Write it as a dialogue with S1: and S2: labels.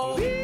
S1: oh.